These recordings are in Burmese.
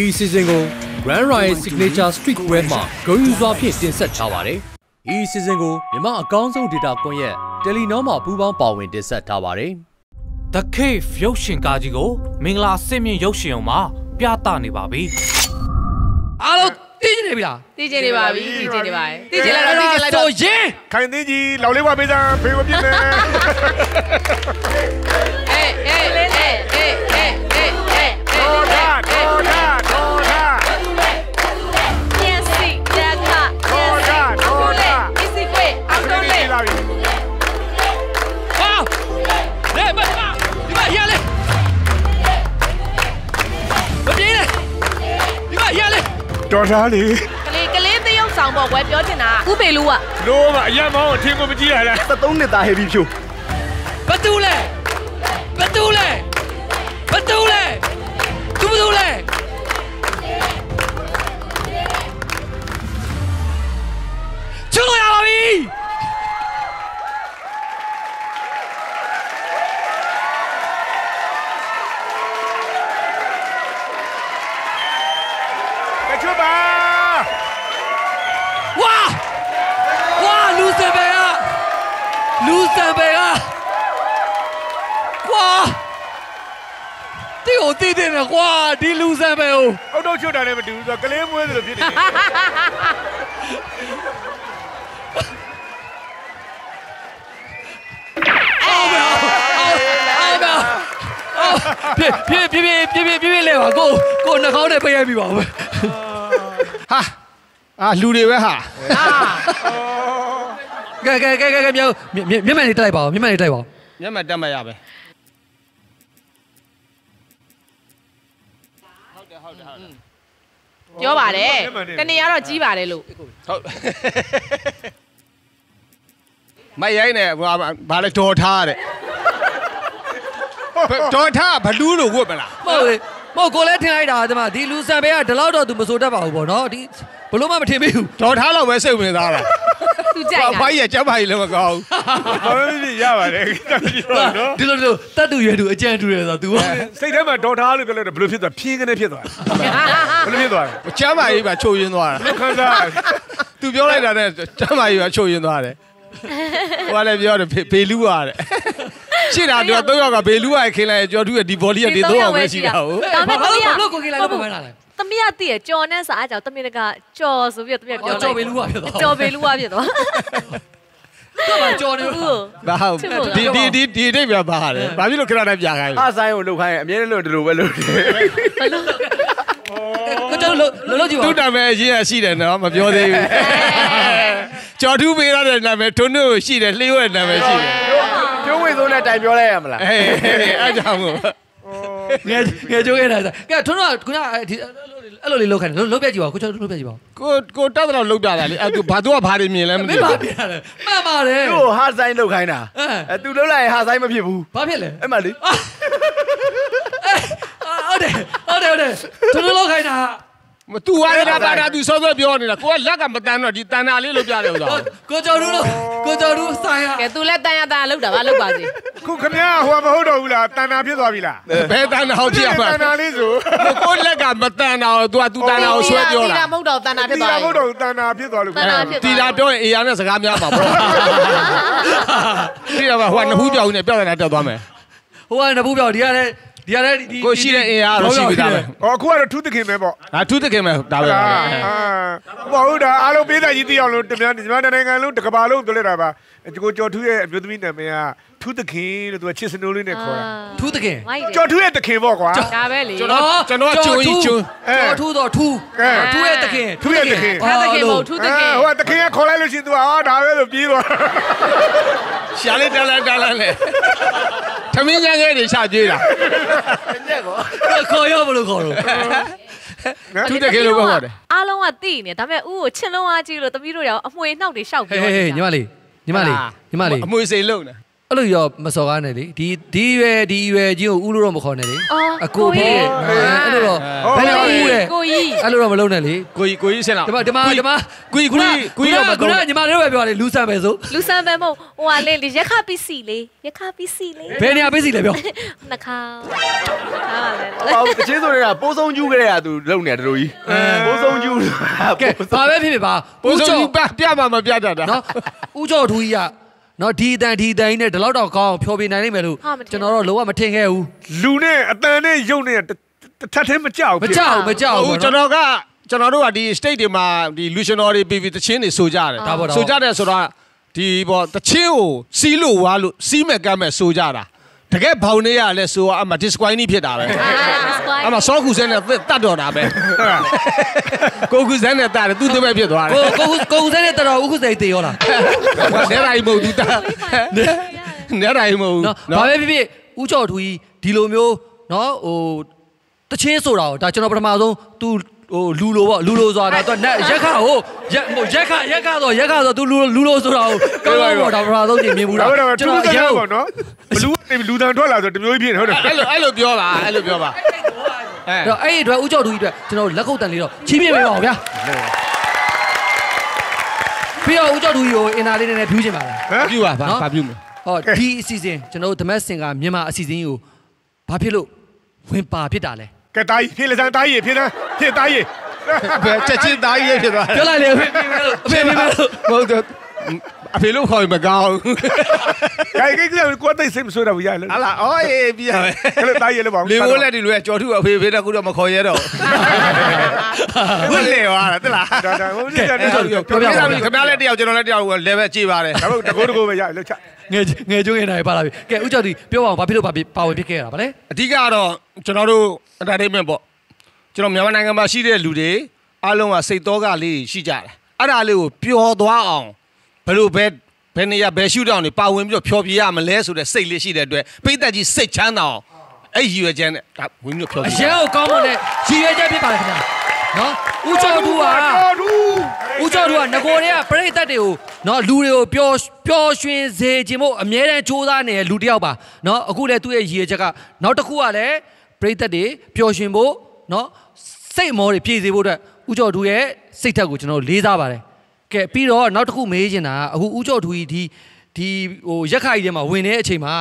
ဤ season ကို Grand Royal Signature Street Wear မှာဂုဏ်ယူစွာဖြင့်တင်ဆက်ထားပါတယ်။ဤ season ကိုမြန်မာအကောင်းဆုံး data ကွန်ရက် Telenor မှာပူးပေါင်းပါဝင်တင်ဆက်ထားပါတယ်။ The Cave ရုပ်ရှင်ကားကြီးကိုမင်္ဂလာစစ်မြင့်ရုပ်ရှင်အောင်မှာပြသနေပါပြီအားလုံးသိနေပြီလားသိချင်နေပါပြီသိချင်နေပါပြီသိချင်လိုက်တော့သိချင်လိုက်တော့ဆိုရင်ခိုင်သိကြီးလောက်လေးဝပေးစားဖေဝပြင်းနေအေး တော်တာလေကလေးကလေးသရုပ်ဆောင်ပေါ့ဝယ်ပြောချင်တာဥပေလူကလိုမအရက်မောင်းအထင်ကိုမကြည့်ရလား73နှစ်သားဟေးပြီးဖြိုဘသူလဲဘသူလဲ ဒီကိုတည်တယ်နဲ့ကွာဒီလူစပယ်ကိုအောက်တော့ချွတ်တာလည်းမတူဘူးဆိုတော့ကလေးမွေးသလိုဖြစ်နေတယ်အောင်ပါအောင်ပါပြပြပြပြပြပြပြလဲပါကိုကိုနှာခေါင်းနဲ့ပိတ်ရပြီပါဘူးဟာအာလူတွေပဲဟာကဲကဲကဲကဲမြောက်မျက်မှန်လေးတိုက်ပါဦးမျက်မှန်လေးတိုက်ပါဦးမျက်မှတ်တက်မှ တ်ရပဲပြောပါတယ်တနေ့ကတော့ကြီးပါတယ်လို့ဟုတ်မရိုင်းနဲ့ဘာဘာလဲဒေါ်ထားတဲ့ဒေါ်ထားဘလူးလို့ဝတ်မလားမဟုတ်လေမဟုတ်ကိုလည်းထင်လိုက်တာဒီမှာဒီလူဆန်ဘေးကဒီလောက်တော့သူမစိုးတတ်ပါဘူးပေါ့နော်ဒီ ဘလို့မှမထင်မိဘူးဒေါ်ထားတော့ပဲစိတ်ဝင်စားတာသူကြိုက်တာဘာကြီးကကျမကြီးလည်းမကောင်းဘာလို့ဖြစ်ရပါတယ်တော်ကြည့်တော့နော်ဒီလိုဒီလိုတတ်တူရွယ်တူအကြံတူတယ်ဆိုတော့ तू ကစိတ်ထဲမှာဒေါ်ထားလို့ပြောလိုက်တော့ဘယ်လိုဖြစ်သွားဖြင်းကနေဖြစ်သွားဘယ်လိုဖြစ်သွားလဲဘူးကျမကြီးပါချိုးရင်းသွားတာခန်းစားသူပြောလိုက်တာနဲ့ကျမကြီးပါချိုးရင်းသွားတယ်ဟိုကလည်းပြောတယ်ဘေလူးရတဲ့ရှိတာတော့တော့ယောက်ကဘေလူးရခင်းလိုက်ကြော်သူကဒီဘော်လီကဒီတော့အောင်ပဲရှိတာဟုတ်ဒါပေဘာမဲ့လို့ဘာလို့ကိုကြီးလိုက်လို့မမှန်းတာလဲ သမီးကတည့်ရကြော်နဲ့စားကြောင်သမီးတကကြော်ဆိုပြီးတော့သမီးကပြောလိုက်ကြော်ပေလူကဖြစ်သွားကြော်ပေလူကဖြစ်သွားတော့မှကြော်နေဦးလို့ဘာဟုတ်ဒီဒီဒီဒီအိဗ်ဘာလဲဘာဖြစ်လို့ခဏနဲ့ပြခိုင်းလဲအဆိုင်ကိုလှုပ်ခိုင်းရင်အမြဲတမ်းလို့ဒီလိုပဲလုပ်တယ်ကိုကြော်လို့လို့လို့ကြည့်ပါသူ့နာမည်အရင်ကရှိတယ်နော်မပြောသေးဘူးကျော်ထူးပေးရတဲ့နာမည်ထွန်းတို့ရှိတယ်လျှို့ရဲ့နာမည်ရှိတယ်ကျိုးဝေသုံးနဲ့တိုင်ပြောလိုက်ရမလားအေးအဲ့ကြောင့်ကို ငယ်ငယ်ကြိုးခဲ့တာကဲထွန်းတော့ခုနဒီအဲ့လိုလေးလောက်ခိုင်းတယ်လောက်ပြကြည့်ပါကိုကြော်လောက်ပြကြည့်ပါကိုကိုတက်တော့လောက်ပြတာလေအဲ့သူဘာသူကဘာတွေမြင်လဲမမသိင်းပါဘူးပြရတယ်မှန်ပါတယ်သူ့ကိုဟာဆိုင်လှုပ်ခိုင်းတာအဲသူလှုပ်လိုက်ရင်ဟာဆိုင်မဖြစ်ဘူးဘာဖြစ်လဲအဲ့မှလေဟုတ်တယ်ဟုတ်တယ်ဟုတ်တယ်ထွန်းလောက်ခိုင်းတာ မသူဝါရတာပါတာသူစောစောပြောနေတာကိုကလက်ကမတန်းတော့ဒီတန်တာလေးလောက်ပြတယ်ဥစ္စာကိုကြော်တို့ကိုကြော်တို့ဆိုင်ရကဲသူလည်းတန်ရတာလောက်တာပါလောက်ပါစေခုခမရဟိုမဟုတ်တော့ဘူးလားတန်တာဖြစ်သွားပြီလားဘယ်တန်တာဟုတ်ပြမှာတန်တာလေးဆိုကိုလက်ကမတန်တော့သူကသူတန်တာကိုဆွဲပြောတာတီမဟုတ်တော့တန်တာဖြစ်သွားမဟုတ်တော့တန်တာဖြစ်သွားလို့တန်တာဖြစ်တီသွားတာပြောရင်အေယာနဲ့စကားများမှာပေါ့တီတာကဟိုကနှစ်ခုပြောင်းနေပြဿနာတက်သွားမယ်ဟိုကနဘူးပြောဒီကလည်း ဒီကလည်းဒီကိုရှိတဲ့အင်အားတော့ရှိပြီသားပဲဟောအခုကတော့ထူးသခင်ပဲပေါ့ဒါသူတကယ်မဲ့ဒါပဲအာဘာဟုတ်တာအားလုံးပေးတာကြီးသိအောင်လို့တမန်ဒီမှာနိုင်ငံလုံးတကဘာလုံးပြောလိုက်တာပါဒီ ကိုကျော်ထူးရဲ့အမျိုးသမီးနာမည်ကထူးသခင်လို့သူကချစ်စနိုးလေးနဲ့ခေါ်တာထူးတခင်မိုက်တယ်ကျော်ထူးရဲ့သခင်ပေါ့ကွာဒါပဲလေကျွန်တော်ကျွန်တော်ကျွန်းကြီးကျွန်းကျော်ထူးတော့ထူးထူးရဲ့တခင်ထူးတခင်မဟုတ်ထူးတခင်ဟိုကသခင်ကခေါ်လိုက်လို့ရှိရင် तू အာဒါပဲလို့ပြေးသွားရှာလေးတလန်တလန်လေသမင်းကြမ်းခဲ့နေရှာကျွေးတာခေါ်ရောဘလို့ခေါ်တော့သူတကယ်လို့ပဲဟုတ်တယ်အားလုံးကသိနေဒါပေမဲ့ဥကိုချစ်လုံးအားကြီးလို့သမီးတို့ရောအမွေနှောက်တွေရှောက်ဟေးပြောဟေးညီမလေး ညီမလေးညီမလေးအမွေစိန်လုံးနေ အဲ့လိုရောမစော်ကားနဲ့လေဒီဒီရွယ်ဒီရွယ်ကြီးကိုဥလို့တော့မခေါ်နဲ့လေအော်အကိုဖေးအဲ့လိုတော့ဘယ်လိုဥလဲကိုကြီးအဲ့လိုတော့မလုပ်နဲ့လေကိုကြီးကိုကြီးဆင်းလာဒီမှာဒီမှာဒီမှာကိုကြီးကိုကြီးကိုကြီးတော့မခုကောနင်းကညီမတို့ပဲပြောတယ်လူဆန်ပဲဆိုလူဆန်ပဲမဟုတ်ဟိုဟာလေရက်ခပစ္စည်းလေရက်ခပစ္စည်းလေဘယ်နေရာပေးစီလဲပြောနှခါဟာလေဟောတချင်းဆိုနေတာပိုးဆုံးကျူးကြတဲ့ဟာသူလုံနေတာတို့ကြီးပိုးဆုံးကျူးကဲဘာပဲဖြစ်ဖြစ်ပါပိုးဦးစုံကျော်ပြပြမှာမပြတတ်တာနော်ဦးကျော်ထူကြီးက နော်ဒီအတန်ဒီအတန်ကြီးနဲ့ဒီလောက်တော့ကောင်းအောင်ဖြောပြနိုင်နိုင်မယ်လို့ကျွန်တော်တော့လုံးဝမထင်ခဲ့ဘူးလူနဲ့အတန်နဲ့ရုပ်နဲ့တထပ်သေးမကြောက်မကြောက်ဘူးမကြောက်ဟိုဘူးကျွန်တော်ကကျွန်တော်တို့ကဒီ state တွေမှာဒီ illusionary တွေ PV တချင်းတွေဆိုကြတယ်ဒါပေါ့ဒါပေါ့ဆိုကြတယ်ဆိုတော့ဒီပေါ့တချင်းကိုစီးလို့ဝါလို့စီးမဲ့ကမ်းမဲ့ဆိုကြတာ တကယ်ဘောင်နေရလဲဆိုတော့အမှ disqualify ဖြစ်တာပဲအမှစောခုစဲနဲ့တတ်တော်တာပဲကိုခုစဲနဲ့တတ်တယ်သူတပည့်ဖြစ်သွားတယ်ကိုကိုကိုဦးစဲနဲ့တော်တော်ဦးခုစိတ်တေရောလားနေတိုင်းမဟုတ်သူတတ်နေတိုင်းမဟုတ်နော်ဘာပဲဖြစ်ဖြစ်ဦးကျော်ထူကြီးဒီလိုမျိုးနော်ဟိုတချင်းဆိုတာကိုဒါကျွန်တော်ပထမဆုံး तू ဟိုလူလိုပေါ့လူလိုဆိုတာတော့ရက်ခဟိုရက်ဟိုရက်ခရက်ခဆိုရက်ခဆို तू လူလူလိုဆိုတာကိုကောင်းကောင်းပေါ့ဒါပထမဆုံးကြည့်မြင်ဘူးဒါလားတော့ကျွန်တူတော်တူအရင်ပေါ့နော်ဘလူး ကနေလူတန်ထွက်လာဆိုတမျိုးကြီးဖြစ်နေဟုတ်တယ်အဲ့လိုအဲ့လိုပြောပါအဲ့လိုပြောပါအဲတော့အဲ့ဒီအတွက်ဦးကျော်ထူကြီးအတွက်ကျွန်တော်လက်ခုပ်တန်လေးတော့ချီးမြှင့်ပေးပါဦးဗျာပြီးတော့ဦးကျော်ထူကြီးကိုအင်တာလေးနည်းနည်းဖြူးချင်ပါတယ်ဟမ်ပြုပါဘာနော်ဘာပြုမလဲဟောဒီအစီအစဉ်ကျွန်တော်တို့ domestic ကမြန်မာအစီအစဉ်ကြီးကိုဘာဖြစ်လို့ဝင်ပါဖြစ်တာလဲကဲတာကြီးဖြစ်လေစမ်းတာကြီးဖြစ်တယ်ဖြစ်တာကြီးဘယ်ချက်ချင်းသားကြီးဖြစ်သွားတယ်ပြောလိုက်လေအဖေပြေမယ်လို့အဖေပြေမယ်လို့မဟုတ်တော့ အဖေလို့ခေါ်ရင်မကောင်းဘူးကဲကိစ္စကိုတိတ်စိတ်မဆိုးတော့ဘူးရလေဟာလာအော်အေးပြရမယ်ကဲလို့တာကြီးလည်းပေါ့လေဘိုးလက်ဒီလွယ်ကြော်ထုအဖေဖေတော့ခုတော့မခေါ်ရတော့ဟုတ်လေဟာတဲ့လားဒါဒါဟုတ်တယ်ဒါအဲ့ဆိုပြောပြပါခင်ဗျားလည်းတယောက်ကျွန်တော်လည်းတယောက် level ကြည့်ပါတယ်ဒါပေမဲ့တကိုးတကိုးပဲရလှချငယ်ငယ်ကျုံးနေတာပါလာပြီကဲဦးကျော်ဒီပြောပါအောင်ဘာဖြစ်လို့ပါပါဝင်ဖြစ်ခဲ့ရတာဗါလဲအဓိကတော့ကျွန်တော်တို့ entertainment ပေါ့ကျွန်တော်မြန်မာနိုင်ငံမှာရှိတဲ့လူတွေအားလုံးကစိတ်တော်ကလေးရှိကြတယ်အဲ့ဒါလေးကိုပျော်သွားအောင် ဘယ်လိုပဲဘယ်နေရာဘယ်ရှုထောင့်နေပါဝင်ပြီးတော့ဖျော်ပြရမလဲဆိုတဲ့စိတ်လေးရှိတဲ့အတွက်ပိတ်သက်ကြီးစိတ်ချမ်းသာအောင်အဲ့ရည်ရွယ်ချက်နဲ့ဒါဝင်ပြီးတော့ဖျော်အပြရန်ကိုကောင်းမွန်တဲ့ရည်ရွယ်ချက်ဖြစ်ပါလေခင်ဗျာနော်ဦးကျော်ထူကတော်သူဦးကျော်ထူကငကိုတွေကပြိသက်တွေကိုနော်လူတွေကိုပျော်ပျော်ရွှင်စေခြင်းမို့အမြဲတမ်းစူးစမ်းနေတဲ့လူတစ်ယောက်ပါနော်အခုလည်းသူ့ရဲ့ရည်ရွယ်ချက်ကနောက်တစ်ခုကလည်းပြိသက်တွေပျော်ရွှင်ဖို့နော်စိတ်အမောတွေပြည့်စေဖို့အတွက်ဦးကျော်ထူရဲ့စိတ်ဓာတ်ကိုကျွန်တော်လေးစားပါတယ် ကဲပြီးတော့နောက်တစ်ခုမေးချင်တာကအခုဦးကျော်ထူကြီးဒီဒီဟိုရက်ခါကြီးထဲမှာဝင်နေတဲ့အချိန်မှာ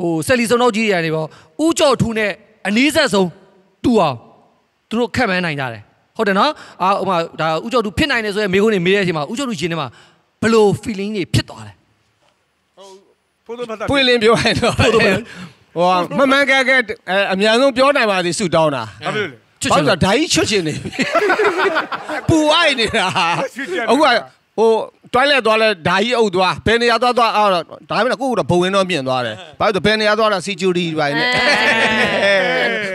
ဟိုဆက်လီစုံတော့ကြီးတွေကနေပေါ့ဦးကျော်ထူနဲ့အနည်းဆက်ဆုံးတူအောင်သူတို့ခက်မှန်းနိုင်ကြတယ်ဟုတ်တယ်နော်အာဟိုမှာဒါဥကျော်သူဖြစ်နိုင်တယ်ဆိုရင်မိကုန်းနေမေးတဲ့အချိန်မှာဥကျော်သူရှင်ထဲမှာဘယ်လို feeling တွေဖြစ်သွားလဲဖိုးတော့ပတ်တာပွင့်လင်းပြောရင်တော့ဟိုမမှန်ကန်ကန်အဲအများဆုံးပြောနိုင်ပါသည်ဆုတောင်းတာဘာဖြစ်လဲ ချွတ်ဘာချင်လို့လို့လဲဓာကြီးချွတ်ချင်နေပြီပူအိုက်နေတာချွတ်ချင်အခုကဟိုတွိုင်းလက်သွားလဲဓာကြီးအုပ်သွားဘယ်နေရာသွားသွားအော်ဒါပေမဲ့ကိုကတော့ဘုံဝင်တော့မြင်သွားတယ်ဘာလို့လဲဘယ်နေရာသွားတာ security ပိုင်းနဲ့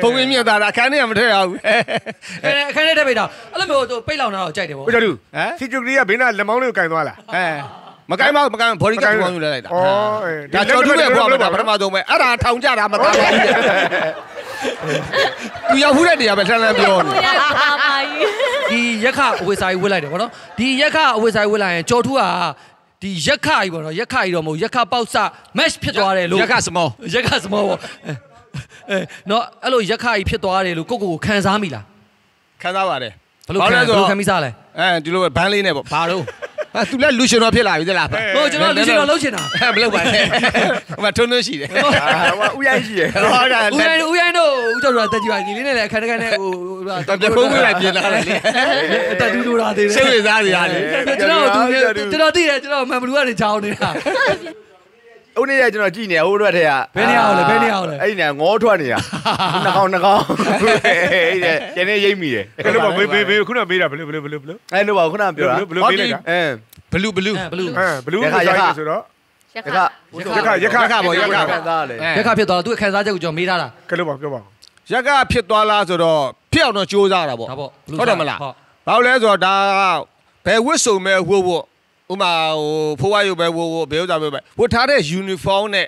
ဘုံဝင်မြင်သွားတာအခန်းထဲကမထည့်ရဘူးအဲအခန်းထဲတက်ပိတ်တာအဲ့လိုမျိုးသူပိတ်လောင်တာတော့ကြိုက်တယ်ဗောကိုကြတူဟမ်စီဂျူကလေးကဘေးနာလက်မောင်းလေးကိုကင်သွားလားအဲ မကိုင်းမမကိုင်းဘော်ဒီကပေါင်းယူလိုက်တာဩအဲဒါကျော်တူရဲ့ဘွားမှာပထမဆုံးပဲအဲ့ဒါထောင်ကြတာမသားပါဘူးသူရောက်ဖူးတဲ့နေရာပဲလှမ်းလှမ်းပြောနေရပါပါကြီးဒီရက်ခအဝေစာကြီးဝစ်လိုက်တယ်ဗောနော်ဒီရက်ခအဝေစာကြီးဝစ်လိုက်ရင်ကြော်ထူးကဒီရက်ခကြီးဗောနော်ရက်ခကြီးတော့မဟုတ်ရက်ခပေါက်စ match ဖြစ်သွားတယ်လို့ရက်ကစမောရက်ခစမောဗောအဲနော်အဲ့လိုရက်ခကြီးဖြစ်သွားတယ်လို့ကိုကိုကိုခံစားမိလားခံစားပါတယ်ဘယ်လိုခံဘယ်လိုခံမိစားလဲအဲဒီလိုပဲဘန်းလေးနဲ့ပေါ့ဘာလို့အဲ သူလည်းလူရှင်တော်ဖြစ်လာပြီသလားဟိုကျွန်တော်လူရှင်တော်လှုပ်ချင်တာအဲမလုပ်ပါနဲ့ဟိုမှာထွန်းထွန်းရှိတယ်ဟိုဥရိုင်းရှိတယ်ဟောဒါဦးရိုင်းဦးရိုင်းတို့ဦးကျော်တို့တက်ကြည့်ပါညီလေးနဲ့လည်းအခန်းတစ်ခန်းနဲ့ဟိုတကုန်းဝင်လိုက်ပြင်လာတယ်လေတက်တူတူတာသေးတယ်စိတ်ဝင်စားနေရတယ်ကျွန်တော်သူကျွန်တော်သိတယ်ကျွန်တော်မန်ဘလူးကနေချောင်းနေတာ ဦးနေရကျွန်တော်ကြည့်နေဟိုဘက်ထဲကဘယ်နေရာကိုလဲဘယ်နေရာကိုလဲအဲ့ဒီနေငေါထွက်နေတာနှကောင်နှကောင်အဲ့ဒီကျန်နေရိပ်မိတယ်ကဲလို့ပေါ့ဘေးဘေးဘေးခုနမေးတာဘယ်လိုဘယ်လိုဘယ်လိုဘယ်လိုအဲ့လိုပါခုနပြောတာဘယ်လိုမေးလိုက်တာအင်းဘလူးဘလူးဘလူးအဲဘလူးကိုဆိုင်နေဆိုတော့ရက်ရခခရက်ခရက်ခပေါ့ရက်ခခံစားလေရက်ခဖြစ်သွားတော့သူအခန်းစားချက်ကိုကျွန်တော်မေးထားတာကဲလို့ပေါ့ပြောပါဦးရက်ကဖြစ်သွားလားဆိုတော့ဖြစ်အောင်တော့ကြိုးစားတာပေါ့ဒါပေါ့ဟုတ်တယ်မလားဘာလို့လဲဆိုတော့ဒါဘယ်ဝတ်စုံမဲ့ဝတ်ဝတ် ဥမာဟိုဖိုးဝါရုပ်ပဲဝတ်ဝတ်ဘယ်ဥစ္စာပဲပဲဝတ်ထားတဲ့ uniform နဲ့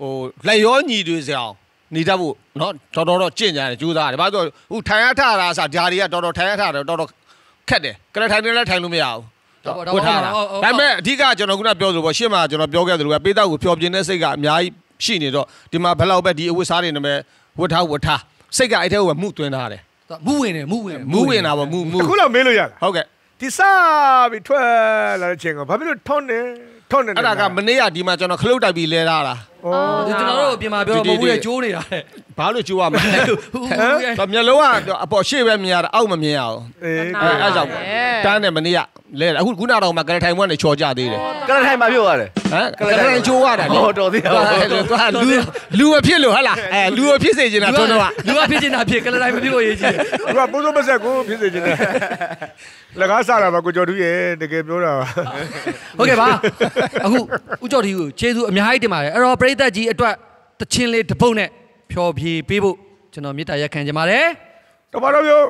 ဟိုလက်ရောညီတွေစအောင်နေတတ်ဖို့เนาะတော်တော်တော့ကြင့်ကြတယ်ကြိုးစားတယ်ဘာလို့ဟိုထိုင်ရထတာအစားဓာရီကတော်တော်ထိုင်ရထတယ်တော်တော်ခက်တယ်ကရက်ထိုင်နေလဲထိုင်လို့မရဘူး ဒါပေါ့ဒါပေါ့ ဝတ်ထားတာ ဟုတ်ဟုတ်ဟုတ် ဒါပေမဲ့အဓိကကျွန်တော်ခုနပြောသလိုပေါ့ရှေ့မှာကျွန်တော်ပြောခဲ့သလိုပဲပေးတော့ကိုဖျော်ပြင်းတဲ့စိတ်ကအများကြီးရှိနေတော့ဒီမှာဘယ်လောက်ပဲဒီအဝတ်စားတွေနဲ့ပဲဝတ်ထားဝတ်ထားစိတ်ကအဲ့ထဲကိုပဲမှုသွင်းထားတယ် မူဝင်တယ်မူဝင်တယ် မူဝင်တာပေါ့မူမူ အခုလောက်မေးလို့ရလား ဟုတ်ကဲ့ ဒီစားပြီးထွက်လာတဲ့ချိန်ကဘာဖြစ်လို့ထွန်းနေထွန်းနေအဲ့ဒါကမနေ့ကဒီမှာကျွန်တော်ခလုတ်တိုက်ပြီးလဲထားတာ ဩဒီကျွန်တော်တို့အပြင်မှာပြောတော့မဟုတ်ဘူးလေကျိုးနေတာတဲ့ဘာလို့ကြိုးရမလဲဟိုဟိုဟိုတော့မျက်လုံးကအပေါ်ရှေ့ပဲမြင်ရတာအောက်မမြင်ရအောင်အေးအဲအဲ့ကြောင့်တန်းတယ်မနေ့ကလဲတာအခုခုနတော့မှကရထိုင်မွန်းနေချော်ကြသေးတယ်ကရထိုင်မှာပြောရတယ်ဟမ်ကရထိုင်ချိုးရတာလေဟောတော်သေးတယ်သွားလူလူမဖြစ်လို့ဟဟလားအဲလူမဖြစ်စေချင်တာတွန်းတော့လူကဖြစ်နေတာဖြစ်ကလတိုင်းမဖြစ်လို့ရေးကြည့်သူကပုံစံမဆက်ကိုဖြစ်စေချင်တယ်လကားစားတာပါကိုကျော်တူရဲ့တကယ်ပြောတာပါဟုတ်ကဲ့ပါအခုဦးကျော်ဒီကိုကျေးဇူးအများကြီးတင်ပါတယ်အဲ့တော့ပရိသတ်ကြီးအတွက်တချင်းလေးတစ်ပုတ်နဲ့ဖြော်ဖြေပေးဖို့ကျွန်တော်မေတ္တာရက်ခံချင်ပါတယ်တော့ဘာလို့ပြော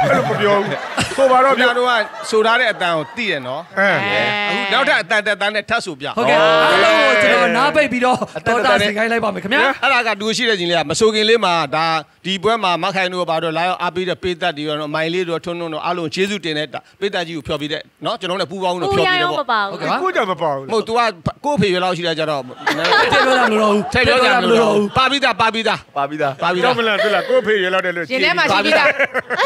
အဲ့လိုမပြောဘူးဆိုပါတော့ပြပြောတော့ဆိုထားတဲ့အတန်ကိုသိရနော်အဲအခုနောက်ထပ်အတန်တက်တန်းနဲ့ထပ်ဆိုပြဟုတ်ကဲ့အားလုံးကိုကျွန်တော်နားပိတ်ပြီးတော့တော်တာစီခိုင်းလိုက်ပါမယ်ခင်ဗျာအဲ့ဒါကတူရှိတဲ့ချင်းလေးကမဆိုခင်လေးမှာဒါဒီပွဲမှာမခိုင်တို့ဘာတော့လာရောက်အားပေးတဲ့ပေးသက်တွေရောနော်မိုင်လေးတို့ထွန်းထွန်းတို့အားလုံးကျေးဇူးတင်တဲ့ပေးသက်ကြီးကိုဖျော်ပြတဲ့နော်ကျွန်တော်လည်းပူပေါင်းလို့ကိုဖျော်ရပြတယ်ရောမပေါ့ပါဘူးကိုကြောင့်မပေါ့ဘူးမဟုတ် तू ကကို့ဖေရလောက်ရှိတာကြတော့ထည့်ပြောတာမလို့တော့ဘူးထိတ်ပြောကြမလို့ပါပြီးသားပါပြီးသားပါပြီးသားပါပြီးကြောသားက်မလားတွေ့လားကိုဖေးရလောက်တယ်လို့ရင်ထဲမှာရှိပြီးသား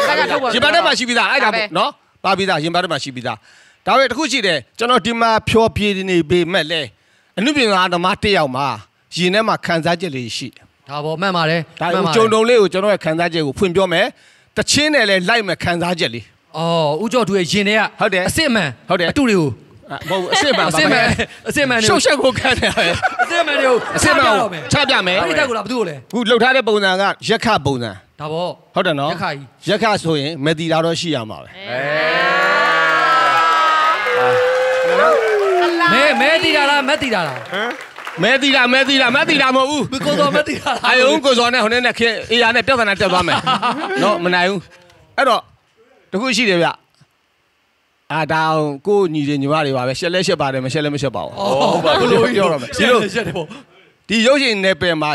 ခါကြထုတ်ပါရင်ပါထဲမှာရှိပြီးသားအဲ့ဒါပေါ့နော်ပါပြီးသားရင်ပါထဲမှာရှိပြီးသားဒါပေမဲ့တစ်ခုရှိတယ်ကျွန်တော်ဒီမှာဖြောပြေနေပေမဲ့လေအနုပညာသမားတစ်ယောက်မှာရင်ထဲမှာခံစားချက်လေးရှိတယ်ဒါပေါ့မှန်ပါတယ်ဒါမှန်ကိုပါတယ်ကြုံတုံလေးကိုကျွန်တော်ရဲ့ခံစားချက်ကိုဖွင့်ပြောမယ်တချင်းနဲ့လည်းလိုက်မယ်ခံစားချက်လေးအော်ဦးကျော်သူရဲ့ရင်ထဲကဟုတ်တယ်အစ်စ်မှန်ဟုတ်တယ်အတူတွေကိုအဲ့မဟုတ်ဘူးအစ်စ်ပါအစ်စ်မှန်အစ်စ်မှန်တွေရှုပ်ရှက်ကိုခံတယ်ဟဲ့အစ်စ်မှန်တွေကိုအစ်စ်မှန်ကိုချပြမယ်အဲ့ဒီတက်ကိုလားဘယ်သူ့ကိုလဲခုလှုပ်ထားတဲ့ပုံစံကရက်ခပုံစံ ဒါပေါ့ဟုတ်တယ်နော်ရက်ခကြီးရက်ခဆိုရင်မက်တီတာတော့ရှိရမှာပဲမဲမဲတီတာလားမက်တီတာလားမဲတီတာမဲတီတာမဲတီတာမဟုတ်ဘူးဘယ်ကိုတော့မက်တီတာလားအာယုံကိုစောနဲ့ဟိုနဲ့နဲ့ခင်အေးရနဲ့ပြဿနာတက်သွားမယ်နော်မနိုင်ဘူးအဲ့တော့တခုရှိတယ်ဗျအာဒါကိုညီတွေညီမတွေပါပဲရှက်လဲရှက်ပါတယ်မရှက်လဲမရှက်ပါဘူးဟုတ်ပါဘူးလို့ပြောရမယ်ဒီဒီလိုလိုရှက်တယ်ပေါ့ဒီရုပ်ရှင်နယ်ပယ်မှာ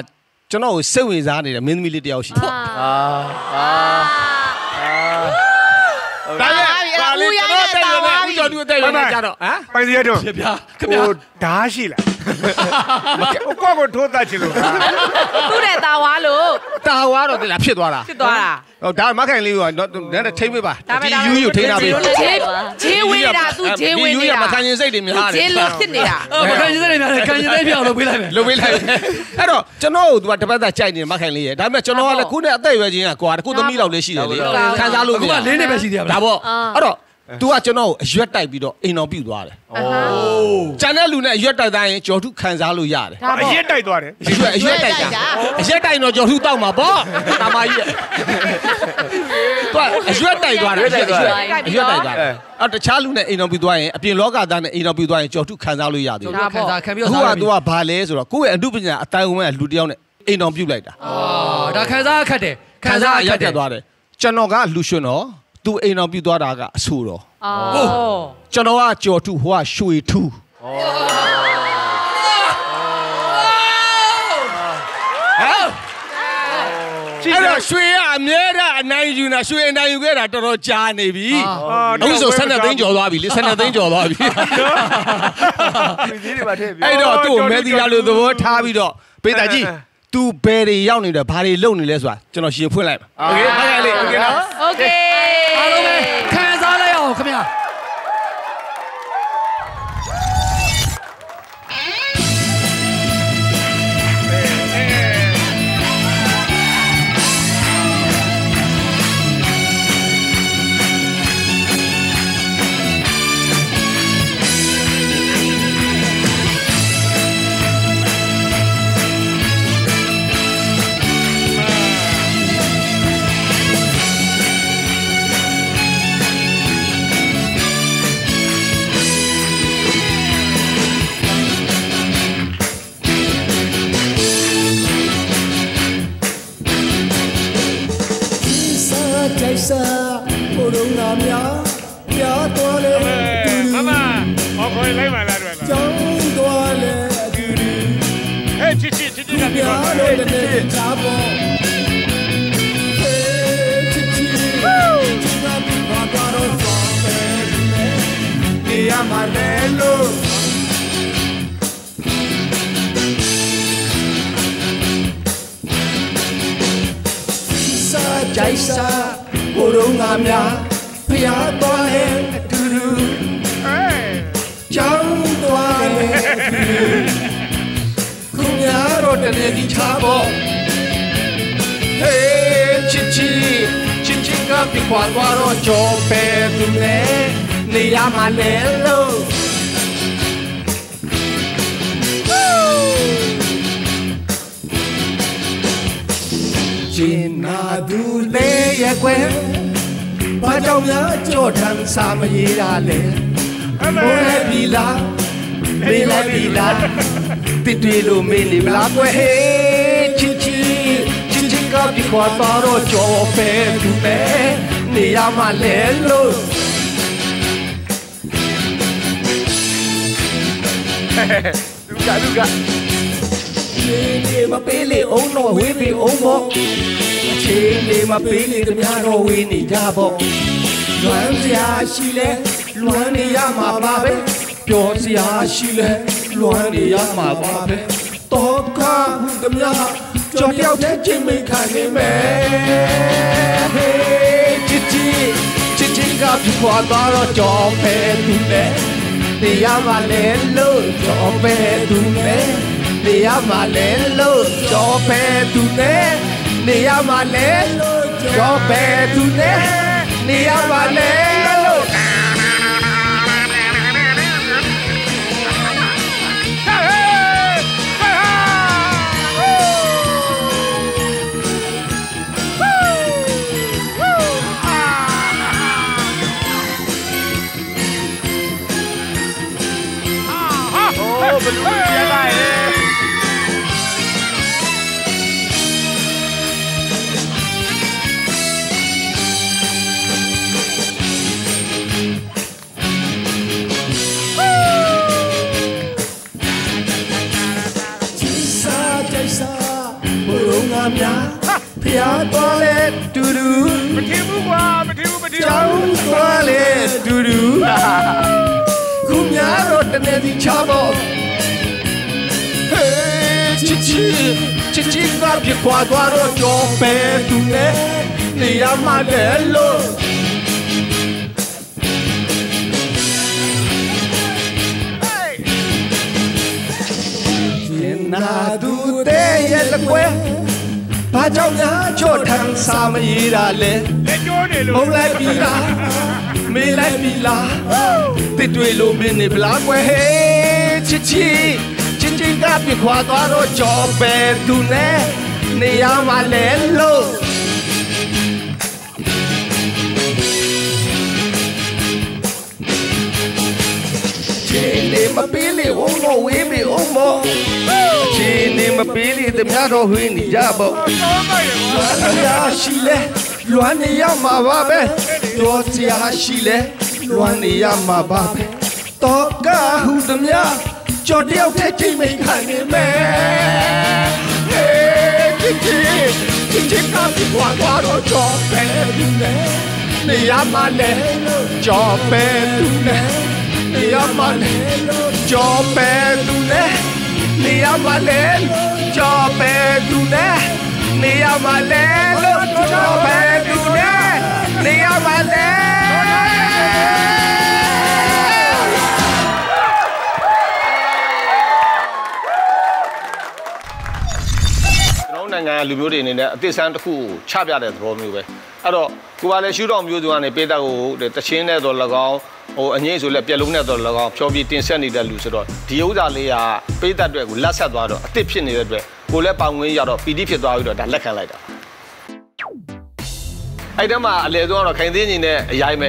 ကျွန်တော်ကိုစိတ်ဝင်စားနေတဲ့မင်းသမီးလေးတယောက်ရှိတယ်အာအာဒါလည်းဒါလည်းကျွန်တော်တက်ရတယ်ဦးကျော်သူတက်ရတယ်ကြတော့ဟမ်ပိုင်စီရတော့ပြပြခင်ဗျာဟိုဓာရှိလားဟို ကောကိုထိုးတတ်ချင်လို့သူ့တဲ့တာဝါလို့တာဝါတော့တလားဖြစ်သွားတာဖြစ်သွားတာဟုတ်ဒါမခိုင်လေးကတော့နည်းနည်းထိမ့်ပေးပါဒါပေမဲ့ဒီယူယူထိန်းထားပေးဂျေးဂျေးဝေးတာသူဂျေးဝေးဒီယူနေရတာမခံရင်စိတ်တွေများတယ်ဂျေးလို့ဖြစ်နေတာအော်မကန်ကျတဲ့နေများကန်ကျတဲ့ပြောင်းလုပ်ပေးလိုက်မယ်လုပ်ပေးလိုက်အဲ့တော့ကျွန်တော်တို့ကတပတ်သက်ကြိုက်နေမခိုင်လေးရဲ့ဒါပေမဲ့ကျွန်တော်ကလည်းခုနဲ့အသက်အရွယ်ချင်းကကွာတခုသမီးလောက်လေးရှိတယ်လေခံစားလို့အခုကလေးနဲ့ပဲရှိသေးတာဒါပေါ့အဲ့တော့ तू ကကျွန်တော်ကိုအရွက်တိုက်ပြီးတော့အိမ်တော်ပြုတ်သွားတယ်ကျန်တဲ့လူနဲ့အရွက်တိုက်တိုင်းကျော်ထုခံစားလို့ရတယ် ဒါ အ ပေါ့ ရက်တိုက်သွားတယ် အရွက်အရွက်တိုက်တာအရွက်တိုက်တော့ကျော်ထုတောက်မှာပေါ့တာမကြီးရဲ့ तू အရွက်တိုက်သွားတယ်အရွက်အရွက်အရွက်တိုက်သွားတယ်အဲ့တခြားလူနဲ့အိမ်တော်ပြုတ်သွားရင်အပြင်လောကသားနဲ့အိမ်တော်ပြုတ်သွားရင်ကျော်ထုခံစားလို့ရသေးတယ် ဒါခံစားခံပြီး အခု တော့ က စား तू ကဘာလဲဆိုတော့ကိုယ့်ရဲ့အမှုပညာအတိုင်းဝင်ကလူတစ်ယောက်နဲ့အိမ်တော်ပြုတ်လိုက်တာ အော်ဒါခံစားခတ်တယ်ခံ ခံ စား စား ခ ရ တ်တ တက် က်သွားတယ်ကျွန်တော်ကလူရှင်တော့ သူအိမ်အောင်ပြုသွားတာကအဆိုတော်အော်ကျွန်တော်ကကြော်ထုဟိုကရွှေထူးအော်အဲ့တော့ရွှေရအမြဲတမ်းအနိုင်ယူနေရွှေအနိုင်ယူခဲ့တာတော်တော်ကြာနေပြီ။အခုဆို12သိန်းကျော်သွားပြီလေ12သိန်းကျော်သွားပြီ။ဒီသေးတွေပါထည့်ပြီ။အဲ့တော့သူ့ကိုမဲသီလာလို့သဘောထားပြီးတော့ပေးတာကြီး။ तू ဘယ်တွေရောက်နေတယ်ဘာတွေလုပ်နေလဲဆိုတာကျွန်တော်ရှင်းဖွင့်လိုက်ပါ။ Okay ဟုတ်ကဲ့လေ Okay နော်။ Okay Amen. ဟုတ်ခေါ်လိုက်ပါလားတို့လားကျောင်းသွားလဲအတူတူဟဲ့ချစ်ချစ်ချစ်ချစ်ကပြောလို့တဲ့ချာပေါ်ဟဲ့ချစ်ချစ်ဟိုးချစ်တာပြီးပါတော့ဆောင်တယ်နေရမှာလဲလို့ကြိုက်စားဘုရုံငါများဖျားသွားရဲ့ များတော့တနေ့ဒီချဖို့ဟေးချစ်ချီချစ်ချီကပြခွာသွားတော့ကြောပဲသူနဲ့နေရမှာလဲလို့ကျင်နာသူလေးရဲ့ကွယ်ဘာကြောင့်များကြောထမ်းစာမရေးတာလဲဘိုးလည်းပြီလားမေးလည်းပြီလား တစ်တွေလို့မင်းနေမလားကွယ်ဟေးချစ်ချီချစ်ချီကပြခွာသွားတော့ကြောပဲသူနဲ့နေရမှာလဲလို့လူကလူကချင်းနေမပေးလေအောင်တော့ဝေးပြီအောင်ပေါ့ချင်းနေမပေးလေတများတော့ဝေးနေကြပေါ့လွမ်းစရာရှိလဲလွမ်းနေရမှာပါပဲပြောစရာရှိလဲ လွမ်းနေရမှာပါပဲတော့ကဟုတများကြောင်တယောက်တည်းချင်းမိခံနေမယ်ဟေးချစ်ချစ်ချစ်ချစ်ကပြခွာသွားတော့ကြောင်ပဲသူနဲ့နေရမှာလဲလို့ကြောင်ပဲသူနဲ့နေရမှာလဲလို့ကြောပဲသူနဲ့နေရမှာလဲလို့ကြောပဲသူနဲ့နေရမှာလဲလို့ ဖျားသွားလဲတူတူမထင်ဘူးကွာမထင်ဘူးမထင်ကြောဘူးင်းသွားလဲတူတူခုများတော့တနေ့ဒီချဖို့ဟေးချစ်ချစ်ချစ်ချစ်ကပြခွာသွားတော့ကြောပဲသူနဲ့နေရမှာလဲလို့ရင်နာသူတဲ့ရဲ့လက်ကွဲ ဘာကြောင့်များချော့ထမ်းစာမရေးတာလဲလက်ကျိုးနေလို့မုံလိုက်ပြီလားမေးလိုက်ပြီလားတစ်တွေလို့မင်းနေဗလားကွယ်ဟေးချစ်ချီချစ်ချီကပြခွာသွားတော့ကြောပဲသူနဲ့နေရမှာလဲလို့ ချင်းနေမပေးလေဝုံမဝေးမေအောင်မချင်းနေမပေးလေတများတော့ဝေးနေကြပေါ့တော့မရကွာလွမ်းရာရှိလဲလွမ်းနေရမှာပါပဲပြောစရာရှိလဲလွမ်းနေရမှာပါပဲတော့ကဟုသမျှကြော်တယောက်တည်းချိန်မိန်ခံနေမယ်ဟေးချစ်ချစ်ချစ်ချစ်ကပြွားသွားတော့ကြော်ပဲသူနဲ့နေရမှာလဲကြော်ပဲသူနဲ့ နေရမှာလဲကြော်ပဲသူနဲ့နေရမှာလဲကြော်ပဲသူနဲ့နေရမှာလဲလို့တော့ပဲသူနဲ့နေရမှာလဲကျွန်တော်တို့နိုင်ငံလူမျိုးတွေအနေနဲ့အသစ်ဆန်းတစ်ခုကိုချပြတဲ့သဘောမျိုးပဲအဲ့တော့ကိုကလည်းရှူတော်မျိုးသူကနေပေးတဲ့ကိုတချင်းနဲ့တော့၎င်း ဟိုအငိမ့်ဆိုလည်းပြက်လုံးနဲ့တော့၎င်းဖြောပြတင်ဆက်နေတဲ့လူဆိုတော့ဒီဥစ္စာလေးကပေးတဲ့အတွက်ကိုလက်ဆက်သွားတော့အသစ်ဖြစ်နေတဲ့အတွက်ကိုလည်းပေါင်ငင်းရတော့ပီတိဖြစ်သွားပြီးတော့ဒါလက်ခံလိုက်တာအဲ့တည်းမှာအလေဆုံးကတော့ခိုင်သေးညီနဲ့အရိုင်းပဲ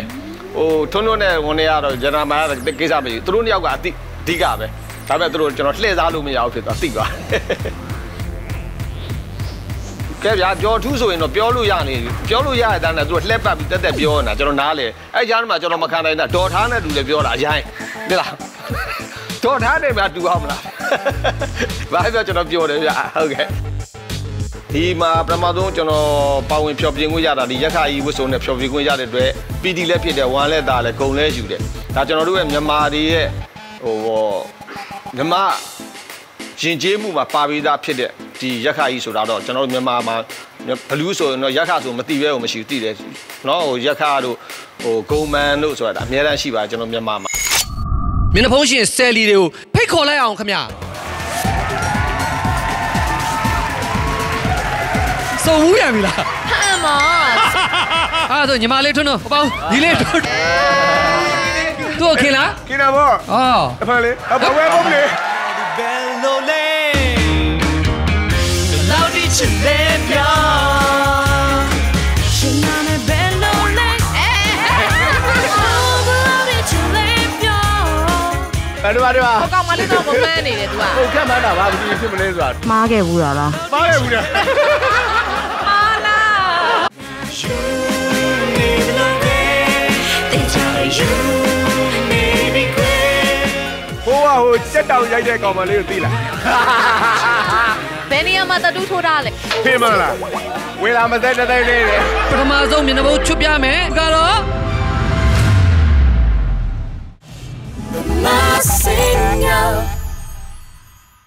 ဟိုထွန်းထွန်းနဲ့ဝန်နေရတော့ဂျန်နာမာရကိစ္စမရှိဘူးသူတို့နှစ်ယောက်ကအတိအဓိကပဲဒါပေမဲ့သူတို့ကျွန်တော်လှည့်စားလို့မရဘူးဖြစ်သွားသိသွား ကဲဗျာကြော်ထူးဆိုရင်တော့ပြောလို့ရနေပြီပြောလို့ရတဲ့တန်းနဲ့သူကလှက်ပတ်ပြီးတက်တက်ပြောနေတာကျွန်တော်နားလေအဲကြားထဲမှာကျွန်တော်မခံနိုင်တာဒေါ်ထားနဲ့တူလည်းပြောတာအရင်ဒီလားဒေါ်ထားနဲ့ဗျာတူအောင်မလားဘာပြောကျွန်တော်ပြောတယ်ဗျာဟုတ်ကဲ့ဒီမှာပထမဆုံးကျွန်တော်ပါဝင်ဖျော်ပြခွင့်ရတာဒီရက်ခါကြီးဝတ်စုံနဲ့ဖျော်ပြခွင့်ရတဲ့အတွက် PD လည်းဖြစ်တယ်ဝမ်းလည်းသားလည်းဂုံလည်းယူတယ်ဒါကျွန်တော်တို့ရဲ့မြန်မာတွေရဲ့ဟိုမြန်မာယဉ်ကျေးမှုမှာပါပြီးသားဖြစ်တဲ့ ဒီရက်ခကြီးဆိုတာတော့ကျွန်တော်တို့မြန်မာမှာဘလူးဆိုရင်တော့ရက်ခဆိုမတိပဲကိုမရှိဘူးတိတယ်နော်ဟိုရက်ခတို့ဟိုဂုံမန်တို့ဆိုတာဒါအများတန်းရှိပါကျွန်တော်မြန်မာမှာမျက်နှာဖုံးရှင်ဆယ်လီတွေကိုဖိတ်ခေါ်လိုက်အောင်ခင်ဗျာစုံဦးရပြီလားဟမ်မောအားဆိုညီမလေးထွန်းတော့အပေါင်းဒီလေးထွန်းသူ့ခင်လားกินတာဗောအော်အဖလေအဘဝဲပုံလေ ရှင်နာနဲ့ဘယ်လိုလဲအဲဘယ်လိုလဲချစ်လေးပြော ဘယ်လိုပါဒီမှာ ဟိုကောင်မလေးတော့မမှန်းနေတယ် तू อ่ะ ဟိုခက်မှန်းတာပါဘယ်လိုဖြစ်မလဲဆိုတာ မှားခဲ့ဘူးလားလား ပါရဘူးလား မာလာ တေချာယူနေပြီခွေ ဟိုကဟိုစက်တောင်ရိုက်တဲ့ကောင်မလေးကိုသိလား ဘ ယ်နေရာမှာတတူးထိုးထားလဲဖေးမလားဝေလာမသက်တဲ့တဲ့လေးတွေပထမဆုံးမျက်နှာဖုံးချွတ်ပြမယ်ကတော့မစင်ညာ